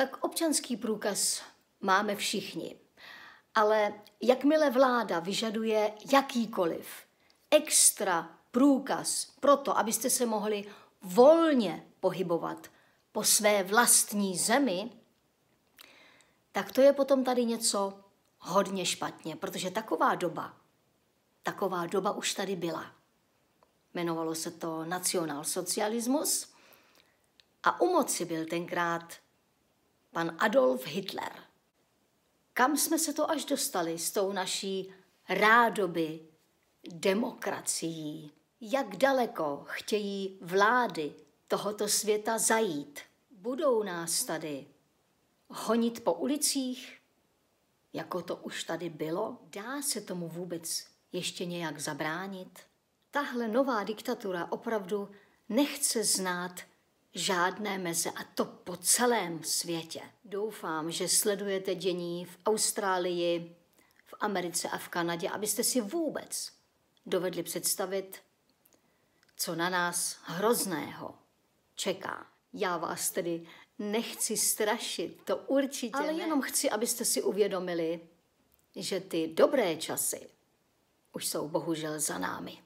Tak občanský průkaz máme všichni. Ale jakmile vláda vyžaduje jakýkoliv extra průkaz pro to, abyste se mohli volně pohybovat po své vlastní zemi, tak to je potom tady něco hodně špatně, protože taková doba, taková doba už tady byla. Jmenovalo se to nacionálsocialismus a u moci byl tenkrát pan Adolf Hitler. Kam jsme se to až dostali s tou naší rádoby demokracií? Jak daleko chtějí vlády tohoto světa zajít? Budou nás tady honit po ulicích, jako to už tady bylo? Dá se tomu vůbec ještě nějak zabránit? Tahle nová diktatura opravdu nechce znát žádné meze a to po celém světě. Doufám, že sledujete dění v Austrálii, v Americe a v Kanadě, abyste si vůbec dovedli představit, co na nás hrozného čeká. Já vás tedy nechci strašit, to určitě Ale ne. jenom chci, abyste si uvědomili, že ty dobré časy už jsou bohužel za námi.